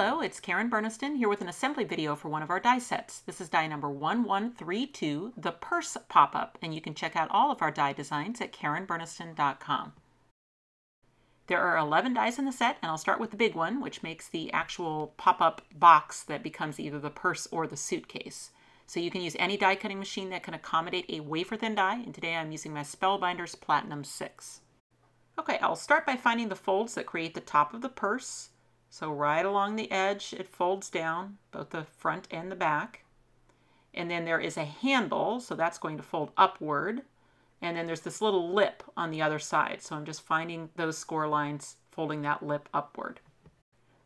Hello, it's Karen Burniston here with an assembly video for one of our die sets. This is die number 1132, the Purse Pop-Up, and you can check out all of our die designs at karenburniston.com. There are 11 dies in the set, and I'll start with the big one, which makes the actual pop-up box that becomes either the purse or the suitcase. So you can use any die cutting machine that can accommodate a wafer-thin die, and today I'm using my Spellbinders Platinum 6. Okay, I'll start by finding the folds that create the top of the purse. So right along the edge, it folds down, both the front and the back. And then there is a handle, so that's going to fold upward. And then there's this little lip on the other side. So I'm just finding those score lines, folding that lip upward.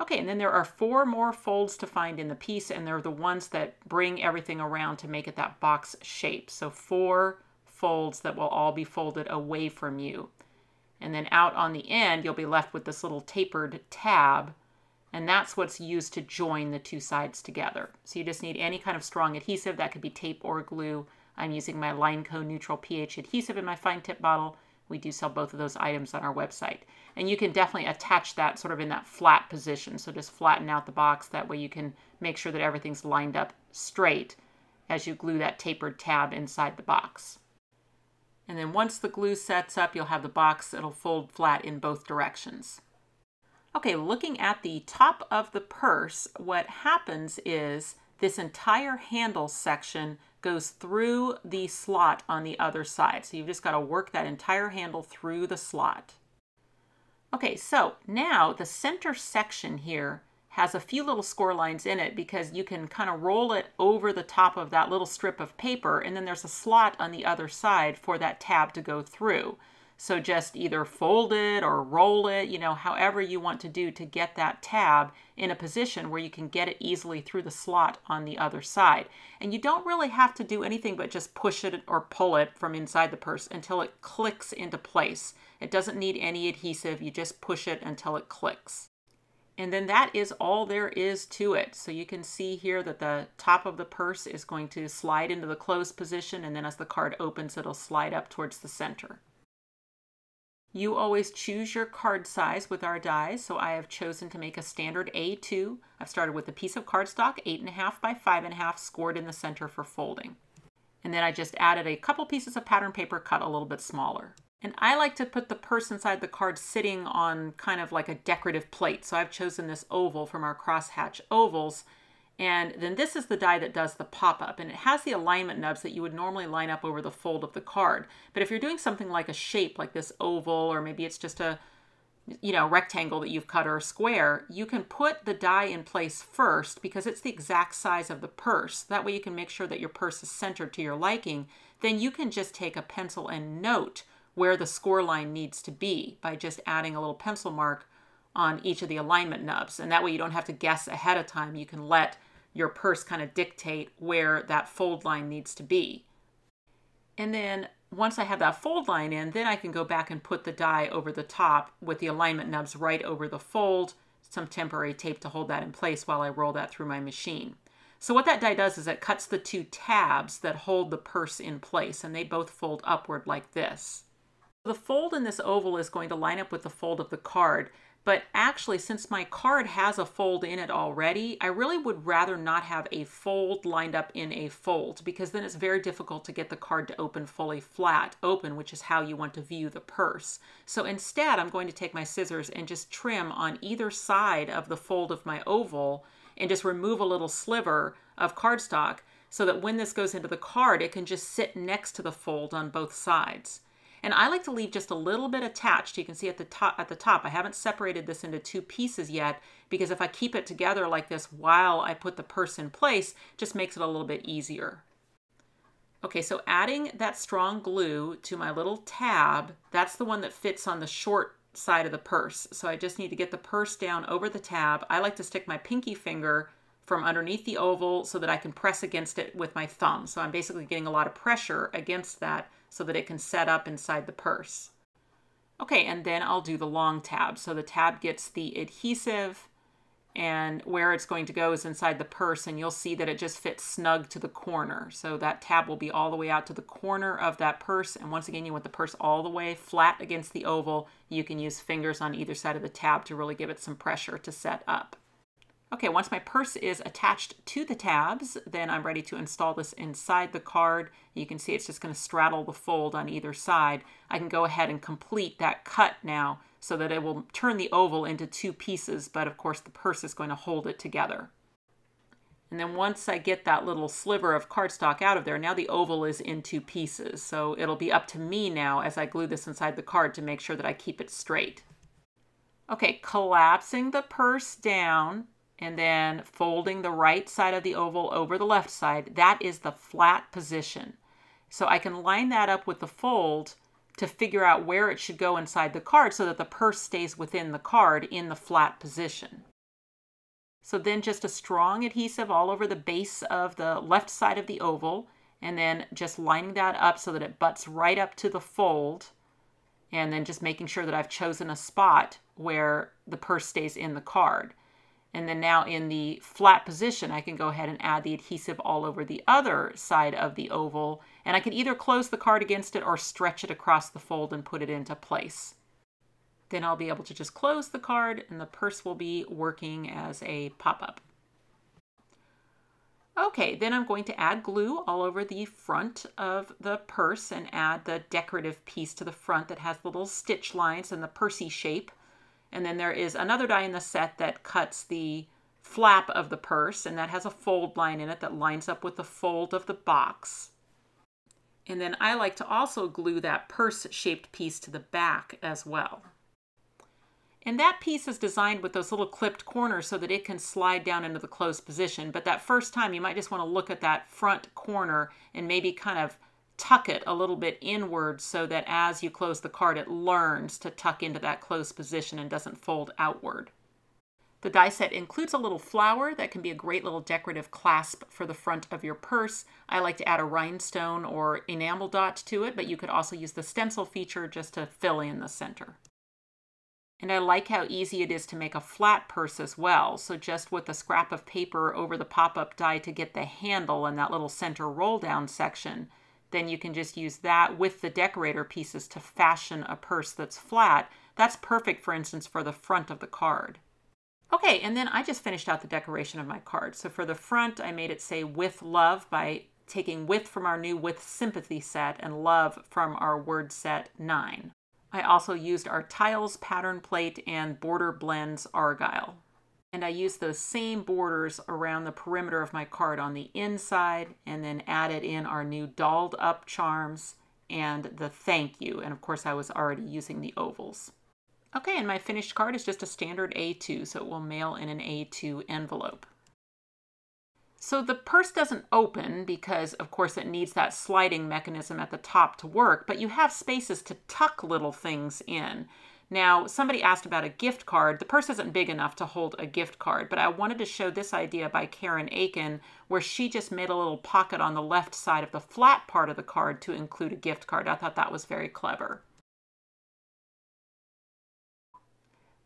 Okay, and then there are four more folds to find in the piece, and they're the ones that bring everything around to make it that box shape. So four folds that will all be folded away from you. And then out on the end, you'll be left with this little tapered tab and that's what's used to join the two sides together. So you just need any kind of strong adhesive, that could be tape or glue. I'm using my Lineco neutral pH adhesive in my fine tip bottle. We do sell both of those items on our website. And you can definitely attach that sort of in that flat position. So just flatten out the box. That way you can make sure that everything's lined up straight as you glue that tapered tab inside the box. And then once the glue sets up, you'll have the box, it'll fold flat in both directions. Okay, looking at the top of the purse, what happens is this entire handle section goes through the slot on the other side. So you've just got to work that entire handle through the slot. Okay, so now the center section here has a few little score lines in it because you can kind of roll it over the top of that little strip of paper and then there's a slot on the other side for that tab to go through. So just either fold it or roll it, you know, however you want to do to get that tab in a position where you can get it easily through the slot on the other side. And you don't really have to do anything but just push it or pull it from inside the purse until it clicks into place. It doesn't need any adhesive, you just push it until it clicks. And then that is all there is to it. So you can see here that the top of the purse is going to slide into the closed position and then as the card opens it'll slide up towards the center. You always choose your card size with our dies, so I have chosen to make a standard A2. I've started with a piece of cardstock, 8.5 by 5.5, scored in the center for folding. And then I just added a couple pieces of pattern paper cut a little bit smaller. And I like to put the purse inside the card sitting on kind of like a decorative plate. So I've chosen this oval from our crosshatch ovals and then this is the die that does the pop-up and it has the alignment nubs that you would normally line up over the fold of the card. But if you're doing something like a shape like this oval or maybe it's just a you know, rectangle that you've cut or a square, you can put the die in place first because it's the exact size of the purse. That way you can make sure that your purse is centered to your liking. Then you can just take a pencil and note where the score line needs to be by just adding a little pencil mark on each of the alignment nubs. And that way you don't have to guess ahead of time. You can let your purse kind of dictate where that fold line needs to be. And then once I have that fold line in, then I can go back and put the die over the top with the alignment nubs right over the fold, some temporary tape to hold that in place while I roll that through my machine. So what that die does is it cuts the two tabs that hold the purse in place and they both fold upward like this. The fold in this oval is going to line up with the fold of the card but actually, since my card has a fold in it already, I really would rather not have a fold lined up in a fold because then it's very difficult to get the card to open fully flat open, which is how you want to view the purse. So instead, I'm going to take my scissors and just trim on either side of the fold of my oval and just remove a little sliver of cardstock so that when this goes into the card, it can just sit next to the fold on both sides. And I like to leave just a little bit attached. You can see at the top at the top, I haven't separated this into two pieces yet because if I keep it together like this while I put the purse in place, just makes it a little bit easier. Okay, so adding that strong glue to my little tab, that's the one that fits on the short side of the purse. So I just need to get the purse down over the tab. I like to stick my pinky finger from underneath the oval so that I can press against it with my thumb. So I'm basically getting a lot of pressure against that so that it can set up inside the purse. Okay, and then I'll do the long tab. So the tab gets the adhesive and where it's going to go is inside the purse and you'll see that it just fits snug to the corner. So that tab will be all the way out to the corner of that purse. And once again, you want the purse all the way flat against the oval. You can use fingers on either side of the tab to really give it some pressure to set up. Okay, once my purse is attached to the tabs, then I'm ready to install this inside the card. You can see it's just going to straddle the fold on either side. I can go ahead and complete that cut now so that it will turn the oval into two pieces, but of course the purse is going to hold it together. And then once I get that little sliver of cardstock out of there, now the oval is in two pieces. So it'll be up to me now as I glue this inside the card to make sure that I keep it straight. Okay, collapsing the purse down and then folding the right side of the oval over the left side, that is the flat position. So I can line that up with the fold to figure out where it should go inside the card so that the purse stays within the card in the flat position. So then just a strong adhesive all over the base of the left side of the oval and then just lining that up so that it butts right up to the fold and then just making sure that I've chosen a spot where the purse stays in the card. And then now in the flat position, I can go ahead and add the adhesive all over the other side of the oval. And I can either close the card against it or stretch it across the fold and put it into place. Then I'll be able to just close the card and the purse will be working as a pop-up. Okay, then I'm going to add glue all over the front of the purse and add the decorative piece to the front that has the little stitch lines and the pursey shape. And then there is another die in the set that cuts the flap of the purse, and that has a fold line in it that lines up with the fold of the box. And then I like to also glue that purse-shaped piece to the back as well. And that piece is designed with those little clipped corners so that it can slide down into the closed position. But that first time, you might just want to look at that front corner and maybe kind of tuck it a little bit inward so that as you close the card, it learns to tuck into that closed position and doesn't fold outward. The die set includes a little flower that can be a great little decorative clasp for the front of your purse. I like to add a rhinestone or enamel dot to it, but you could also use the stencil feature just to fill in the center. And I like how easy it is to make a flat purse as well. So just with a scrap of paper over the pop-up die to get the handle and that little center roll down section, then you can just use that with the decorator pieces to fashion a purse that's flat. That's perfect, for instance, for the front of the card. Okay, and then I just finished out the decoration of my card. So for the front, I made it say with love by taking with from our new with sympathy set and love from our word set 9. I also used our tiles pattern plate and border blends argyle and I use those same borders around the perimeter of my card on the inside and then added in our new dolled up charms and the thank you. And of course I was already using the ovals. Okay, and my finished card is just a standard A2, so it will mail in an A2 envelope. So the purse doesn't open because, of course, it needs that sliding mechanism at the top to work, but you have spaces to tuck little things in. Now, somebody asked about a gift card. The purse isn't big enough to hold a gift card, but I wanted to show this idea by Karen Aiken, where she just made a little pocket on the left side of the flat part of the card to include a gift card. I thought that was very clever.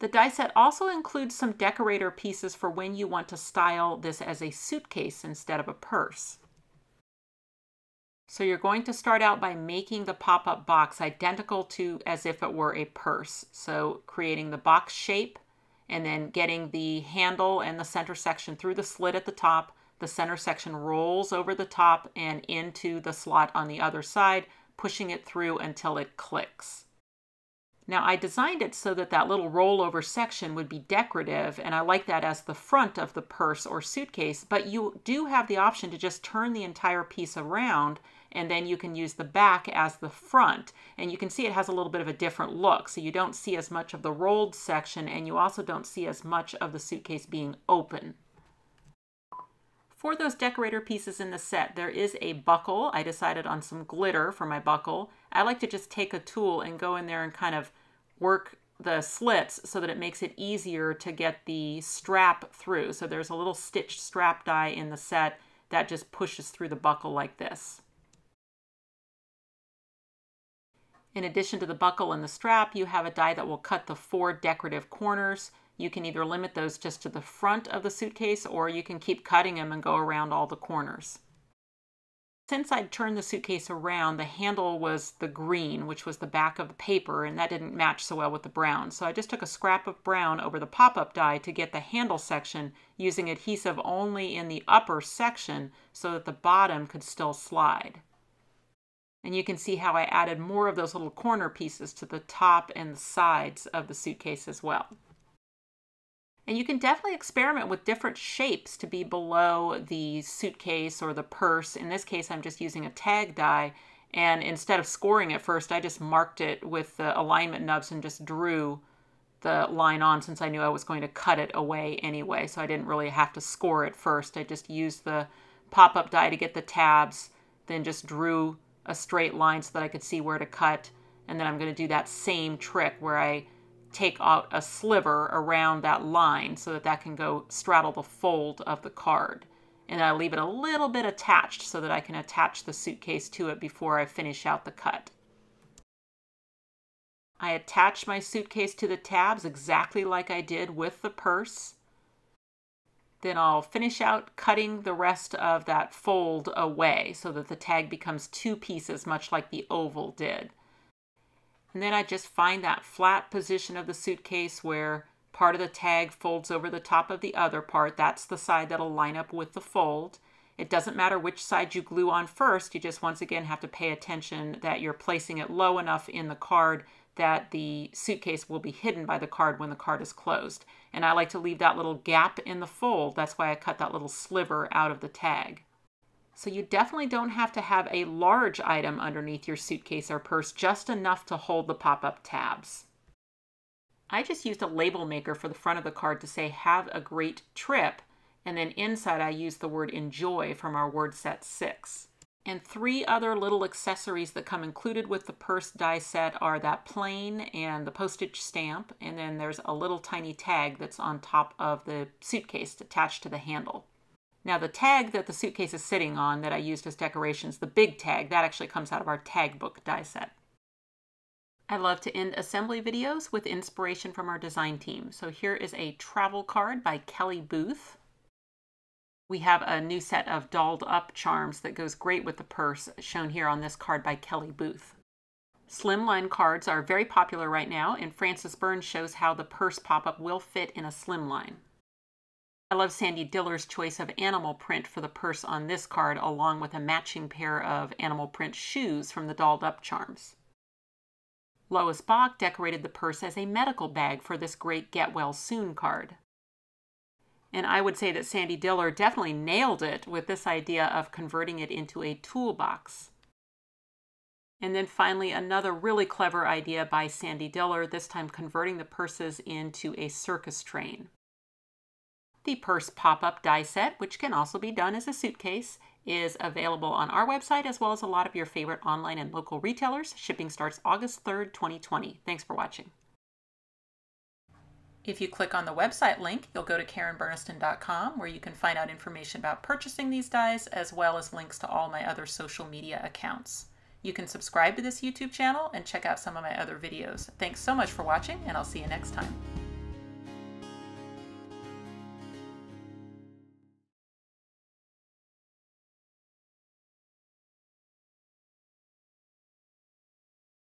The die set also includes some decorator pieces for when you want to style this as a suitcase instead of a purse. So you're going to start out by making the pop-up box identical to as if it were a purse. So creating the box shape and then getting the handle and the center section through the slit at the top. The center section rolls over the top and into the slot on the other side, pushing it through until it clicks. Now I designed it so that that little rollover section would be decorative and I like that as the front of the purse or suitcase, but you do have the option to just turn the entire piece around and then you can use the back as the front. And you can see it has a little bit of a different look. So you don't see as much of the rolled section and you also don't see as much of the suitcase being open. For those decorator pieces in the set, there is a buckle. I decided on some glitter for my buckle. I like to just take a tool and go in there and kind of work the slits so that it makes it easier to get the strap through. So there's a little stitched strap die in the set that just pushes through the buckle like this. In addition to the buckle and the strap, you have a die that will cut the four decorative corners. You can either limit those just to the front of the suitcase or you can keep cutting them and go around all the corners. Since I'd turned the suitcase around, the handle was the green, which was the back of the paper, and that didn't match so well with the brown. So I just took a scrap of brown over the pop-up die to get the handle section using adhesive only in the upper section so that the bottom could still slide. And you can see how I added more of those little corner pieces to the top and the sides of the suitcase as well. And you can definitely experiment with different shapes to be below the suitcase or the purse. In this case, I'm just using a tag die. And instead of scoring it first, I just marked it with the alignment nubs and just drew the line on since I knew I was going to cut it away anyway. So I didn't really have to score it first. I just used the pop-up die to get the tabs, then just drew a straight line so that I could see where to cut. And then I'm going to do that same trick where I take out a sliver around that line so that that can go straddle the fold of the card. And I leave it a little bit attached so that I can attach the suitcase to it before I finish out the cut. I attach my suitcase to the tabs exactly like I did with the purse. Then I'll finish out cutting the rest of that fold away so that the tag becomes two pieces, much like the oval did. And then I just find that flat position of the suitcase where part of the tag folds over the top of the other part. That's the side that'll line up with the fold. It doesn't matter which side you glue on first. You just once again have to pay attention that you're placing it low enough in the card that the suitcase will be hidden by the card when the card is closed. And I like to leave that little gap in the fold. That's why I cut that little sliver out of the tag. So you definitely don't have to have a large item underneath your suitcase or purse, just enough to hold the pop-up tabs. I just used a label maker for the front of the card to say, have a great trip. And then inside I used the word enjoy from our word set six. And three other little accessories that come included with the purse die set are that plane and the postage stamp. And then there's a little tiny tag that's on top of the suitcase attached to the handle. Now the tag that the suitcase is sitting on that I used as decorations, the big tag, that actually comes out of our tag book die set. I love to end assembly videos with inspiration from our design team. So here is a travel card by Kelly Booth. We have a new set of dolled up charms that goes great with the purse shown here on this card by Kelly Booth. Slimline cards are very popular right now and Frances Burns shows how the purse pop-up will fit in a slimline. I love Sandy Diller's choice of animal print for the purse on this card, along with a matching pair of animal print shoes from the Dolled Up Charms. Lois Bach decorated the purse as a medical bag for this great Get Well Soon card. And I would say that Sandy Diller definitely nailed it with this idea of converting it into a toolbox. And then finally, another really clever idea by Sandy Diller, this time converting the purses into a circus train. The purse pop-up die set, which can also be done as a suitcase, is available on our website as well as a lot of your favorite online and local retailers. Shipping starts August 3rd, 2020. Thanks for watching. If you click on the website link, you'll go to KarenBurniston.com where you can find out information about purchasing these dies as well as links to all my other social media accounts. You can subscribe to this YouTube channel and check out some of my other videos. Thanks so much for watching and I'll see you next time.